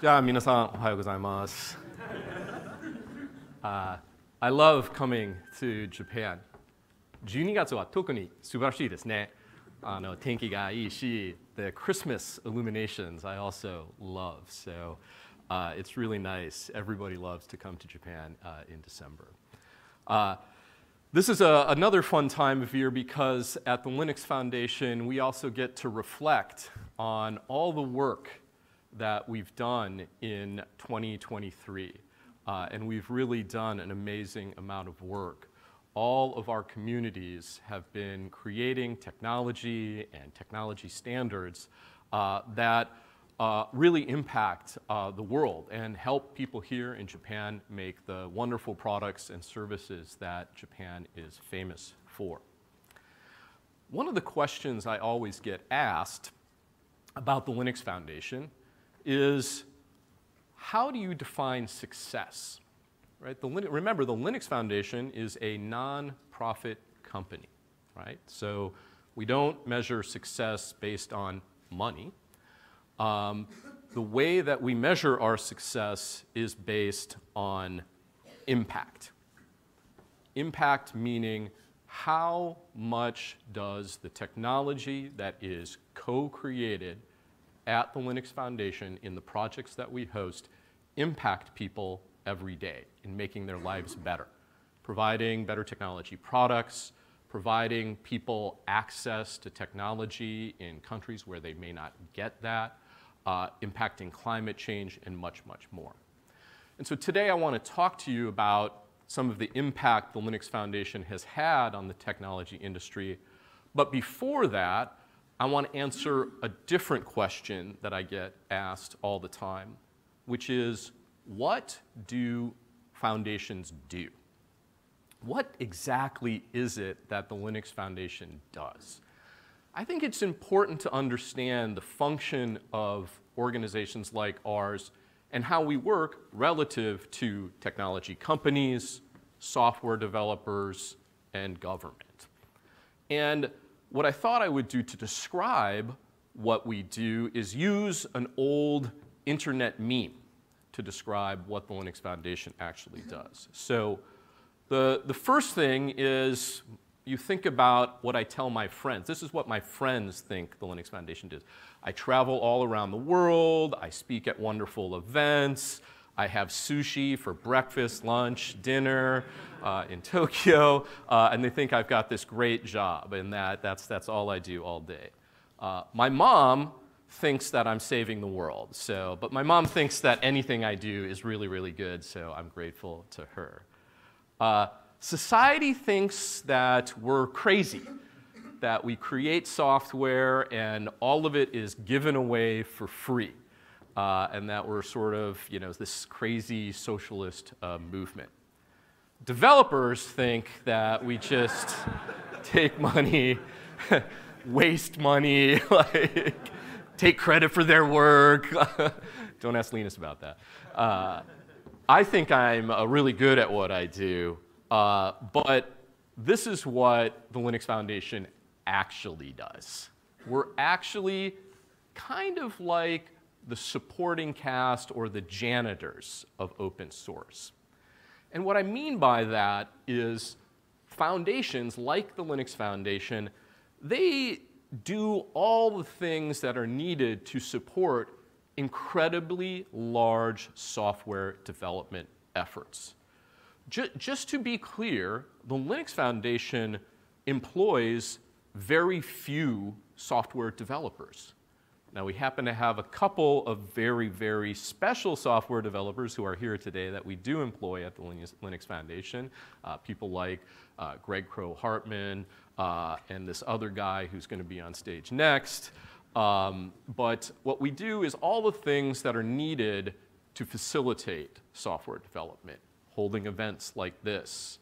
じゃあ皆さんおはようございます。uh, I love coming to Japan. 12月は特に素晴らしいですね。あの天気がいいし、the Christmas illuminations I also love. So uh, it's really nice. Everybody loves to come to Japan uh, in December. Uh, this is a, another fun time of year because at the Linux Foundation, we also get to reflect on all the work that we've done in 2023. Uh, and we've really done an amazing amount of work. All of our communities have been creating technology and technology standards uh, that uh, really impact uh, the world and help people here in Japan make the wonderful products and services that Japan is famous for. One of the questions I always get asked about the Linux Foundation is how do you define success? Right? The, remember, the Linux Foundation is a non-profit company, right? So we don't measure success based on money. Um, the way that we measure our success is based on impact. Impact meaning how much does the technology that is co-created at the Linux Foundation in the projects that we host impact people every day in making their lives better, providing better technology products, providing people access to technology in countries where they may not get that, uh, impacting climate change, and much, much more. And so today I want to talk to you about some of the impact the Linux Foundation has had on the technology industry. But before that, I want to answer a different question that I get asked all the time, which is what do foundations do? What exactly is it that the Linux Foundation does? I think it's important to understand the function of organizations like ours and how we work relative to technology companies, software developers, and government. And what I thought I would do to describe what we do is use an old internet meme to describe what the Linux Foundation actually does. So the, the first thing is you think about what I tell my friends. This is what my friends think the Linux Foundation does. I travel all around the world. I speak at wonderful events. I have sushi for breakfast, lunch, dinner uh, in Tokyo. Uh, and they think I've got this great job and that that's, that's all I do all day. Uh, my mom thinks that I'm saving the world. So, but my mom thinks that anything I do is really, really good. So I'm grateful to her. Uh, society thinks that we're crazy, that we create software and all of it is given away for free, uh, and that we're sort of, you know, this crazy socialist uh, movement. Developers think that we just take money, waste money, like take credit for their work. Don't ask Linus about that. Uh, I think I'm uh, really good at what I do, uh, but this is what the Linux Foundation actually does. We're actually kind of like the supporting cast or the janitors of open source. And what I mean by that is foundations like the Linux Foundation, they do all the things that are needed to support incredibly large software development efforts. Just to be clear, the Linux Foundation employs very few software developers. Now, we happen to have a couple of very, very special software developers who are here today that we do employ at the Linux Foundation. Uh, people like uh, Greg Kroah-Hartman uh, and this other guy who's going to be on stage next. Um, but what we do is all the things that are needed to facilitate software development, holding events like this,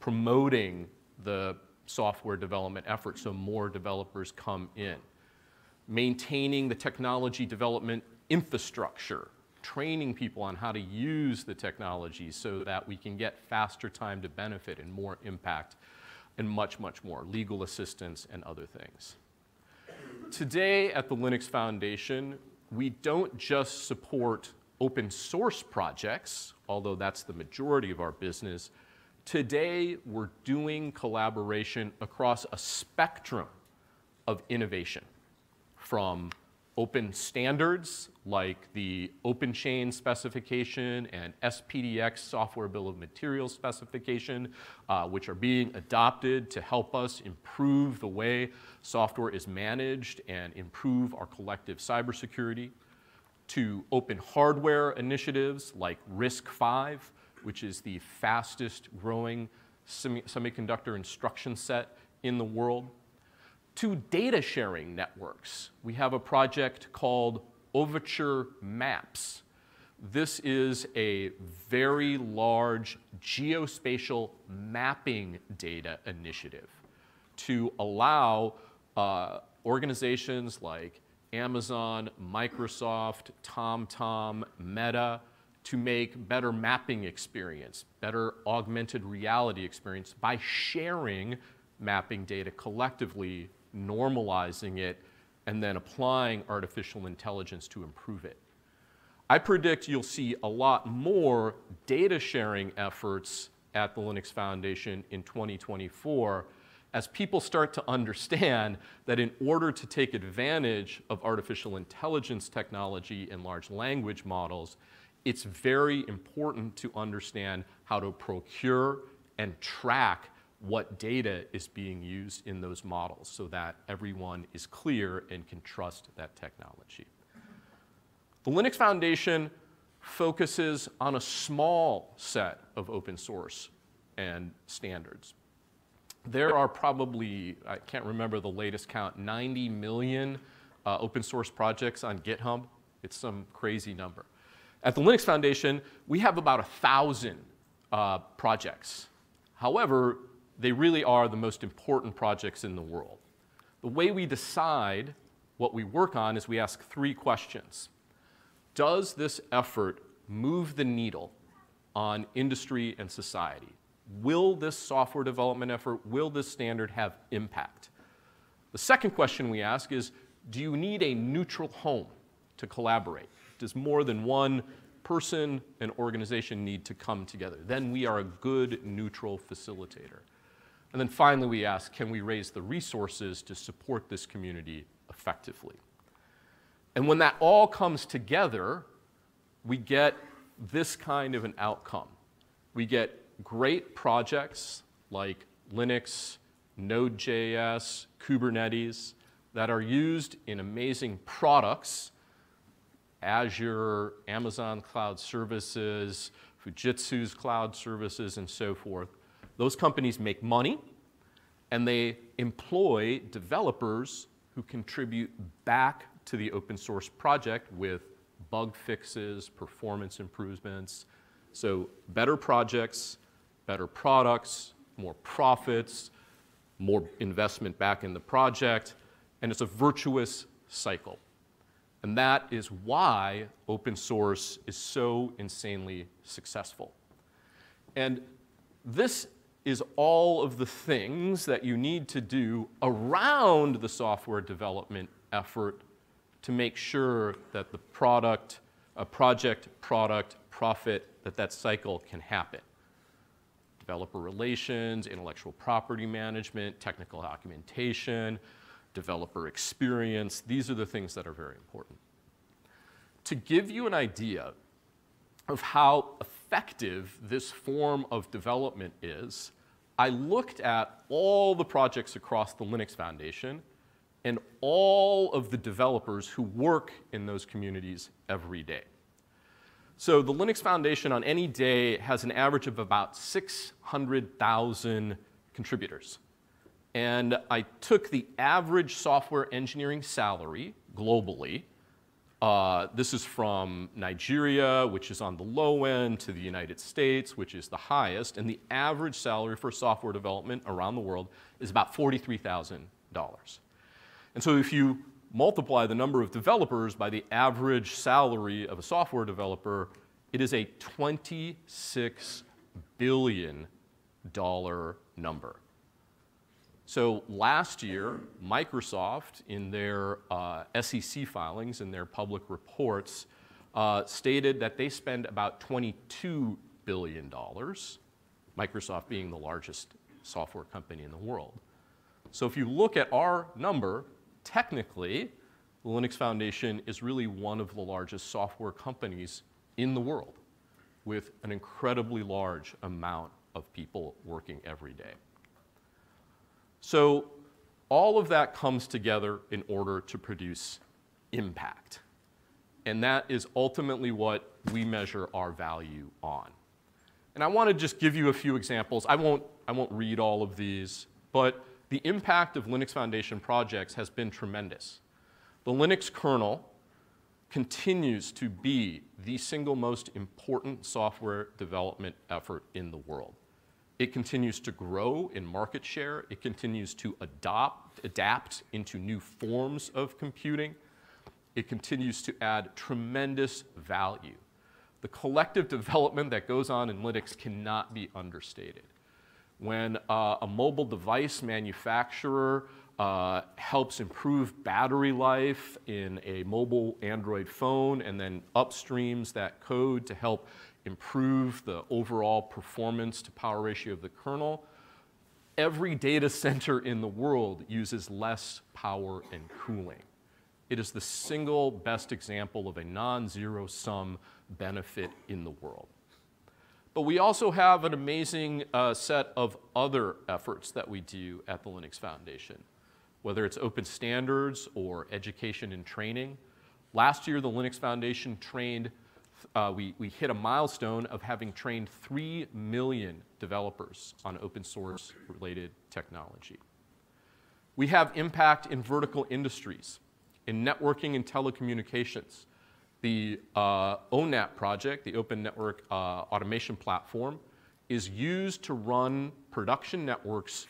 promoting the software development effort so more developers come in, maintaining the technology development infrastructure, training people on how to use the technology so that we can get faster time to benefit and more impact and much, much more, legal assistance and other things. Today at the Linux Foundation, we don't just support open source projects, although that's the majority of our business, today we're doing collaboration across a spectrum of innovation from open standards like the OpenChain specification and SPDX software bill of materials specification, uh, which are being adopted to help us improve the way software is managed and improve our collective cybersecurity, to open hardware initiatives like RISC-V, which is the fastest growing semi semiconductor instruction set in the world, to data sharing networks. We have a project called Overture Maps. This is a very large geospatial mapping data initiative to allow uh, organizations like Amazon, Microsoft, TomTom, Meta to make better mapping experience, better augmented reality experience by sharing mapping data collectively normalizing it, and then applying artificial intelligence to improve it. I predict you'll see a lot more data sharing efforts at the Linux Foundation in 2024 as people start to understand that in order to take advantage of artificial intelligence technology and large language models, it's very important to understand how to procure and track what data is being used in those models so that everyone is clear and can trust that technology. The Linux Foundation focuses on a small set of open source and standards. There are probably, I can't remember the latest count, 90 million uh, open source projects on GitHub. It's some crazy number. At the Linux Foundation, we have about a thousand uh, projects. However, they really are the most important projects in the world. The way we decide what we work on is we ask three questions. Does this effort move the needle on industry and society? Will this software development effort, will this standard have impact? The second question we ask is, do you need a neutral home to collaborate? Does more than one person and organization need to come together? Then we are a good neutral facilitator. And then finally, we ask, can we raise the resources to support this community effectively? And when that all comes together, we get this kind of an outcome. We get great projects like Linux, Node.js, Kubernetes that are used in amazing products, Azure, Amazon Cloud Services, Fujitsu's cloud services, and so forth those companies make money and they employ developers who contribute back to the open source project with bug fixes, performance improvements. So better projects, better products, more profits, more investment back in the project, and it's a virtuous cycle. And that is why open source is so insanely successful. And this is all of the things that you need to do around the software development effort to make sure that the product, a project, product, profit, that that cycle can happen. Developer relations, intellectual property management, technical documentation, developer experience, these are the things that are very important. To give you an idea of how effective this form of development is, I looked at all the projects across the Linux Foundation and all of the developers who work in those communities every day. So the Linux Foundation on any day has an average of about 600,000 contributors. And I took the average software engineering salary globally uh, this is from Nigeria, which is on the low end, to the United States, which is the highest. And the average salary for software development around the world is about $43,000. And so if you multiply the number of developers by the average salary of a software developer, it is a $26 billion number. So last year, Microsoft, in their uh, SEC filings, in their public reports, uh, stated that they spend about $22 billion, Microsoft being the largest software company in the world. So if you look at our number, technically, the Linux Foundation is really one of the largest software companies in the world with an incredibly large amount of people working every day. So all of that comes together in order to produce impact. And that is ultimately what we measure our value on. And I want to just give you a few examples. I won't, I won't read all of these, but the impact of Linux Foundation projects has been tremendous. The Linux kernel continues to be the single most important software development effort in the world. It continues to grow in market share. It continues to adopt, adapt into new forms of computing. It continues to add tremendous value. The collective development that goes on in Linux cannot be understated. When uh, a mobile device manufacturer uh, helps improve battery life in a mobile Android phone and then upstreams that code to help improve the overall performance to power ratio of the kernel. Every data center in the world uses less power and cooling. It is the single best example of a non-zero sum benefit in the world. But we also have an amazing uh, set of other efforts that we do at the Linux Foundation, whether it's open standards or education and training. Last year, the Linux Foundation trained uh, we, we hit a milestone of having trained 3 million developers on open source related technology. We have impact in vertical industries, in networking and telecommunications. The uh, ONAP project, the Open Network uh, Automation Platform, is used to run production networks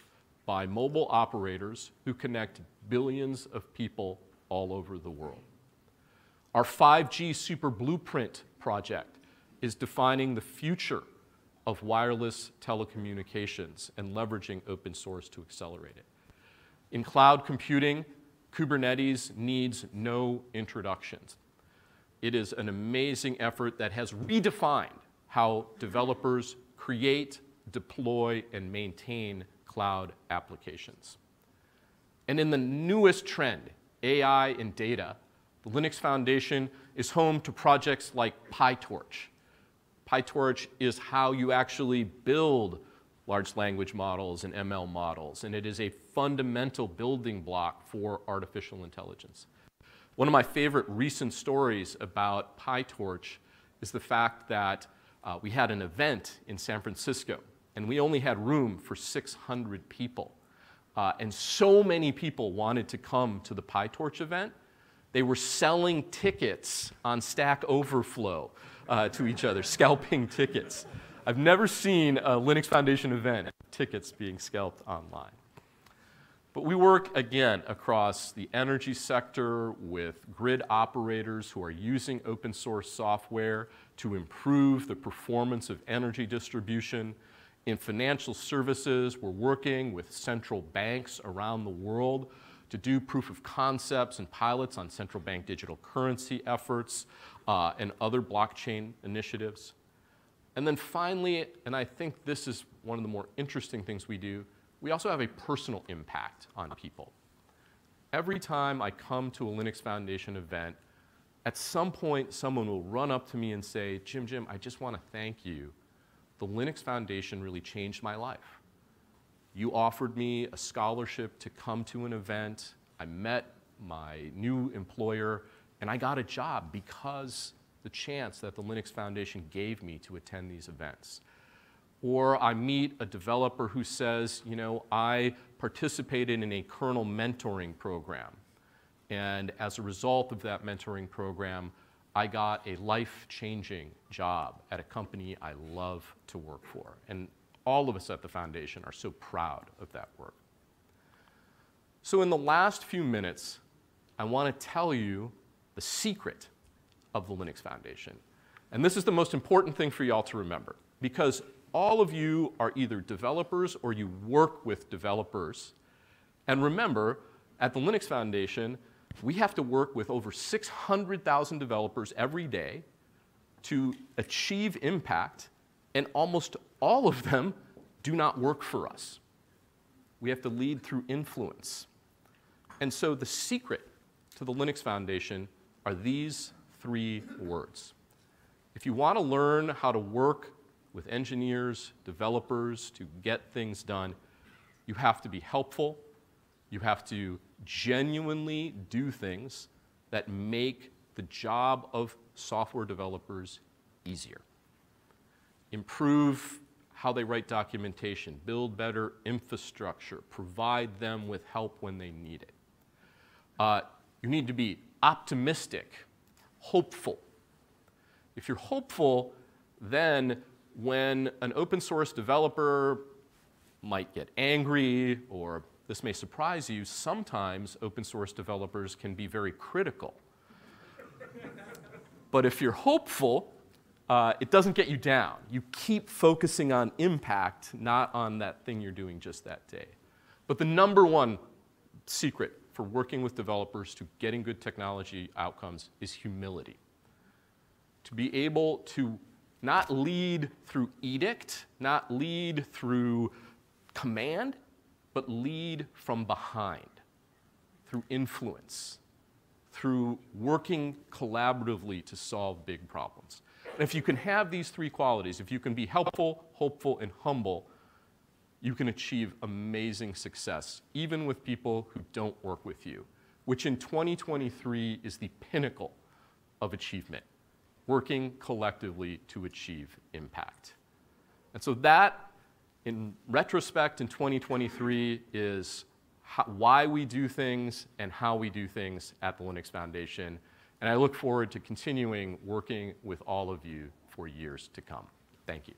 by mobile operators who connect billions of people all over the world. Our 5G Super Blueprint project is defining the future of wireless telecommunications and leveraging open source to accelerate it. In cloud computing, Kubernetes needs no introductions. It is an amazing effort that has redefined how developers create, deploy, and maintain cloud applications. And in the newest trend, AI and data, the Linux Foundation is home to projects like PyTorch. PyTorch is how you actually build large language models and ML models, and it is a fundamental building block for artificial intelligence. One of my favorite recent stories about PyTorch is the fact that uh, we had an event in San Francisco, and we only had room for 600 people. Uh, and so many people wanted to come to the PyTorch event they were selling tickets on Stack Overflow uh, to each other, scalping tickets. I've never seen a Linux Foundation event, tickets being scalped online. But we work, again, across the energy sector with grid operators who are using open source software to improve the performance of energy distribution. In financial services, we're working with central banks around the world to do proof of concepts and pilots on central bank digital currency efforts uh, and other blockchain initiatives. And then finally, and I think this is one of the more interesting things we do, we also have a personal impact on people. Every time I come to a Linux Foundation event, at some point someone will run up to me and say, Jim, Jim, I just want to thank you. The Linux Foundation really changed my life. You offered me a scholarship to come to an event. I met my new employer, and I got a job because the chance that the Linux Foundation gave me to attend these events. Or I meet a developer who says, you know, I participated in a kernel mentoring program. And as a result of that mentoring program, I got a life-changing job at a company I love to work for. And all of us at the foundation are so proud of that work. So in the last few minutes, I want to tell you the secret of the Linux Foundation. And this is the most important thing for y'all to remember because all of you are either developers or you work with developers. And remember, at the Linux Foundation, we have to work with over 600,000 developers every day to achieve impact, and almost all of them do not work for us. We have to lead through influence. And so the secret to the Linux Foundation are these three words. If you want to learn how to work with engineers, developers to get things done, you have to be helpful. You have to genuinely do things that make the job of software developers easier. Improve how they write documentation, build better infrastructure, provide them with help when they need it. Uh, you need to be optimistic, hopeful. If you're hopeful, then when an open source developer might get angry or this may surprise you, sometimes open source developers can be very critical. but if you're hopeful, uh, it doesn't get you down. You keep focusing on impact, not on that thing you're doing just that day. But the number one secret for working with developers to getting good technology outcomes is humility. To be able to not lead through edict, not lead through command, but lead from behind, through influence, through working collaboratively to solve big problems. And if you can have these three qualities, if you can be helpful, hopeful, and humble, you can achieve amazing success, even with people who don't work with you, which in 2023 is the pinnacle of achievement, working collectively to achieve impact. And so that, in retrospect, in 2023, is how, why we do things and how we do things at the Linux Foundation. And I look forward to continuing working with all of you for years to come. Thank you.